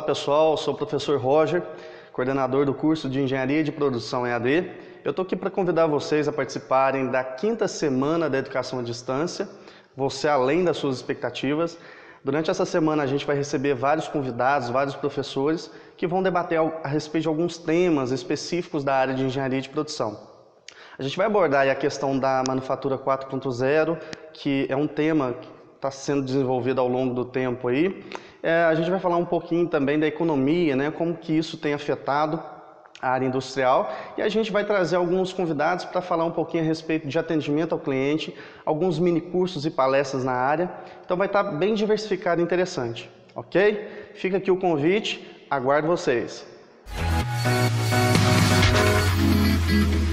pessoal, sou o professor Roger, coordenador do curso de Engenharia de Produção EAD. Eu estou aqui para convidar vocês a participarem da quinta semana da Educação à Distância, você além das suas expectativas. Durante essa semana a gente vai receber vários convidados, vários professores que vão debater a respeito de alguns temas específicos da área de engenharia de produção. A gente vai abordar a questão da manufatura 4.0, que é um tema está sendo desenvolvida ao longo do tempo aí. É, a gente vai falar um pouquinho também da economia, né, como que isso tem afetado a área industrial e a gente vai trazer alguns convidados para falar um pouquinho a respeito de atendimento ao cliente, alguns mini cursos e palestras na área. Então vai estar tá bem diversificado e interessante, ok? Fica aqui o convite, aguardo vocês. Música